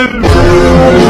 Amen.